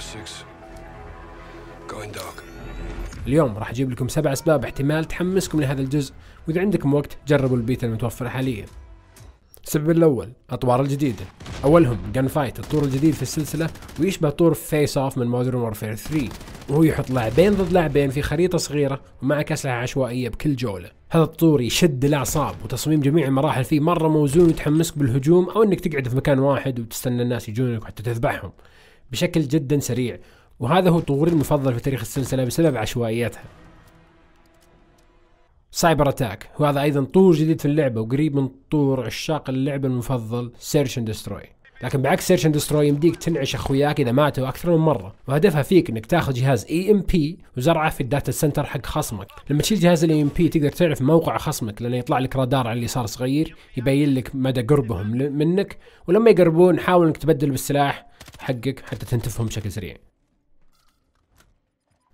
6. Going dark. اليوم راح أجيب لكم سبع أسباب احتمال تحمسكم لهذا الجزء وإذا عندكم وقت جربوا البيتا المتوفرة حاليا. السبب الأول اطوار الجديدة. أولهم Gunfight الطور الجديد في السلسلة ويشبه طور Face Off من Modern Warfare 3 وهو يحط لاعبين ضد لاعبين في خريطة صغيرة ومعك اسلحه عشوائية بكل جولة. هذا الطور يشد الأعصاب وتصميم جميع المراحل فيه مرة موزون وتحمسك بالهجوم أو إنك تقعد في مكان واحد وتستنى الناس يجونك وحتى تذبحهم. بشكل جدا سريع. وهذا هو طوري المفضل في تاريخ السلسلة بسبب عشوائيتها. Cyber Attack وهذا أيضا طور جديد في اللعبة وقريب من طور عشاق اللعبة المفضل Search and Destroy لكن بعكس Search and Destroy يمديك تنعش أخوياك إذا ماتوا أكثر من مرة. وهدفها فيك إنك تاخذ جهاز EMP وزرعه في ال data center حق خصمك. لما تشيل جهاز ال EMP تقدر تعرف موقع خصمك لأنه يطلع لك رادار على اليسار صغير يبين لك مدى قربهم منك. ولما يقربون حاول إنك تبدل بالسلاح حقك حتى تنتفهم بشكل سريع.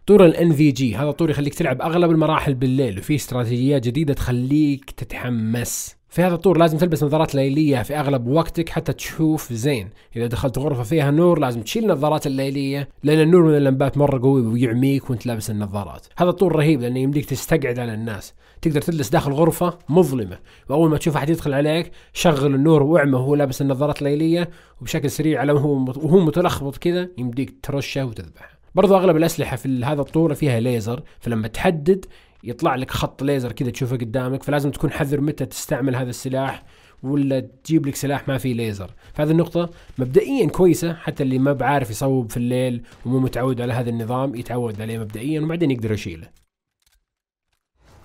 طور الان في جي هذا طور يخليك تلعب أغلب المراحل بالليل وفي استراتيجيات جديدة تخليك تتحمس. في هذا الطور لازم تلبس نظارات ليلية في أغلب وقتك حتى تشوف زين. إذا دخلت غرفة فيها نور لازم تشيل النظارات الليلية لأن النور من اللمبات مرة قوي ويعميك وأنت لابس النظارات. هذا الطور رهيب لأنه يمديك تستقعد على الناس. تقدر تجلس داخل غرفة مظلمة وأول ما تشوف أحد يدخل عليك شغل النور وأعمى وهو لابس النظارات الليلية وبشكل سريع على وهو متلخبط كذا يمديك ترشه وتذبحه. برضو أغلب الأسلحة في هذا الطور فيها ليزر فلما تحدد يطلع لك خط ليزر كذا تشوفه قدامك فلازم تكون حذر متى تستعمل هذا السلاح ولا تجيب لك سلاح ما فيه ليزر. فهذه النقطة مبدئيا كويسة حتى اللي ما بعارف يصوب في الليل ومو متعود على هذا النظام يتعود عليه مبدئيا وبعدين يقدر يشيله.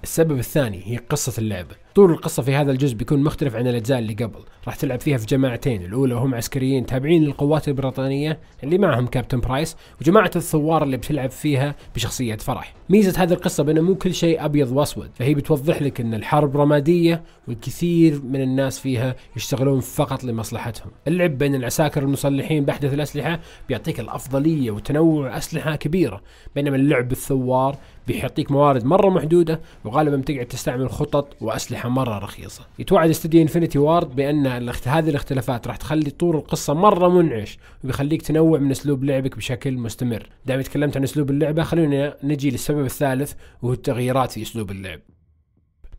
السبب الثاني هي قصة اللعبة. طول القصة في هذا الجزء بيكون مختلف عن الأجزاء اللي قبل. راح تلعب فيها في جماعتين الأولى هم عسكريين تابعين للقوات البريطانية اللي معهم كابتن برايس وجماعة الثوار اللي بتلعب فيها بشخصية فرح. ميزة هذه القصة بأنه مو كل شيء أبيض وأسود فهي بتوضح لك أن الحرب رمادية والكثير من الناس فيها يشتغلون فقط لمصلحتهم. اللعب بين العساكر المسلحين بأحدث الأسلحة بيعطيك الأفضلية وتنوع أسلحة كبيرة بينما اللعب بالثوار بيعطيك موارد مرة محدودة وغالبا بتقعد تستعمل خطط وأسلحة مرة رخيصة. يتوعد استديو Infinity Ward بأن هذه الاختلافات راح تخلي طول القصة مرة منعش وبيخليك تنوع من أسلوب لعبك بشكل مستمر. دائما تكلمت عن أسلوب اللعبة خلونا نجي للسبب الثالث وهو التغييرات في أسلوب اللعب.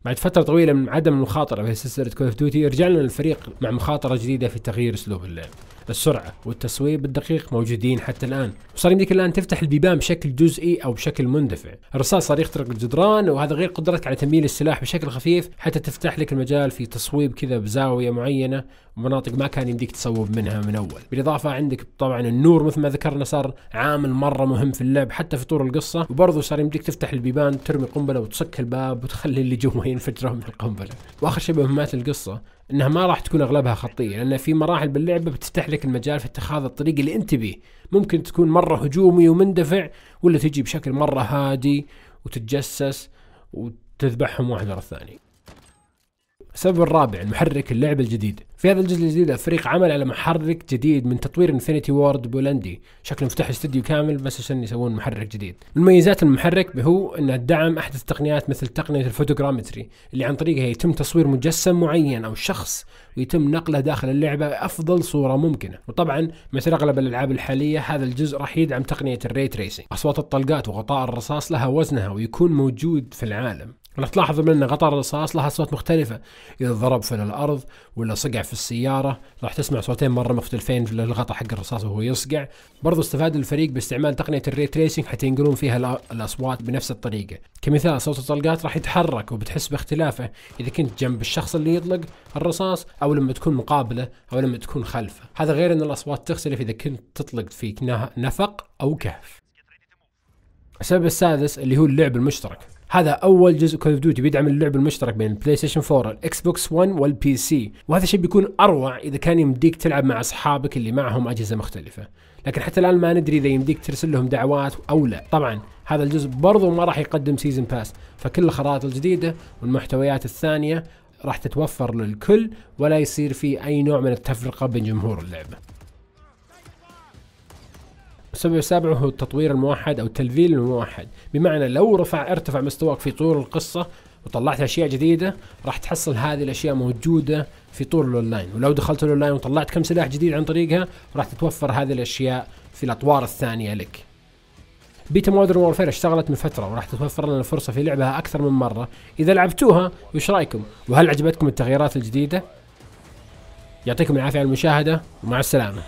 بعد فترة طويلة من عدم المخاطرة في سلسلة Call of Duty رجعنا للفريق مع مخاطرة جديدة في تغيير أسلوب اللعب. السرعة والتصويب الدقيق موجودين حتى الآن. وصار يمديك الآن تفتح البيبان بشكل جزئي أو بشكل مندفع. الرصاص صار يخترق الجدران وهذا غير قدرتك على تمييل السلاح بشكل خفيف حتى تفتح لك المجال في تصويب كذا بزاوية معينة ومناطق ما كان يمديك تصوب منها من أول. بالإضافة عندك طبعا النور مثل ما ذكرنا صار عامل مرة مهم في اللعب حتى في طور القصة. وبرضه صار يمديك تفتح البيبان ترمي قنبلة وتسك الباب وتخلي اللي جوا ينفجروا من القنبلة. وآخر شيء بمهمات القصة إنها ما راح تكون أغلبها خطية لأن في مراحل باللعبة بتفتح لك المجال في اتخاذ الطريق اللي أنت بيه ممكن تكون مرة هجومي ومندفع ولا تجي بشكل مرة هادي وتتجسس وتذبحهم واحد ورا الثاني. السبب الرابع المحرك اللعبة الجديد. في هذا الجزء الجديد الفريق عمل على محرك جديد من تطوير Infinity Ward Poland. شكله مفتاح استوديو كامل بس عشان يسوون محرك جديد. من مميزات المحرك هو انه دعم احدث التقنيات مثل تقنية ال photogrammetry اللي عن طريقها يتم تصوير مجسم معين أو شخص ويتم نقله داخل اللعبة بأفضل صورة ممكنة. وطبعا مثل أغلب الألعاب الحالية هذا الجزء راح يدعم تقنية ال ray tracing أصوات الطلقات وغطاء الرصاص لها وزنها ويكون موجود في العالم. راح تلاحظ ان غطاء الرصاص لها اصوات مختلفة. إذا ضرب في الأرض ولا صقع في السيارة راح تسمع صوتين مرة مختلفين في الغطاء حق الرصاص وهو يصقع. برضو استفاد الفريق باستعمال تقنية ال ray tracing حتى ينقلون فيها الأصوات بنفس الطريقة. كمثال صوت الطلقات راح يتحرك وبتحس باختلافه. إذا كنت جنب الشخص اللي يطلق الرصاص أو لما تكون مقابله أو لما تكون خلفه. هذا غير إن الأصوات تختلف إذا كنت تطلق في نفق أو كهف. السبب السادس اللي هو اللعب المشترك. هذا أول جزء Call of Duty بيدعم اللعب المشترك بين ال PlayStation 4 ال Xbox 1 وال PC وهذا الشيء بيكون أروع إذا كان يمديك تلعب مع أصحابك اللي معهم أجهزة مختلفة. لكن حتى الآن ما ندري إذا يمديك ترسل لهم دعوات أو لا. طبعا هذا الجزء برضو ما راح يقدم season pass فكل الخرائط الجديدة والمحتويات الثانية راح تتوفر للكل ولا يصير في أي نوع من التفرقة بين جمهور اللعبة. السبب السابع هو التطوير الموحد أو التلفيل الموحد. بمعنى لو رفع ارتفع مستواك في طور القصة وطلعت أشياء جديدة راح تحصل هذه الأشياء موجودة في طور الأونلاين. ولو دخلت الأونلاين وطلعت كم سلاح جديد عن طريقها راح تتوفر هذه الأشياء في الأطوار الثانية لك. beta Modern Warfare اشتغلت من فترة وراح تتوفر لنا الفرصة في لعبها أكثر من مرة. إذا لعبتوها وش رأيكم؟ وهل عجبتكم التغييرات الجديدة؟ يعطيكم العافية على المشاهدة ومع السلامة.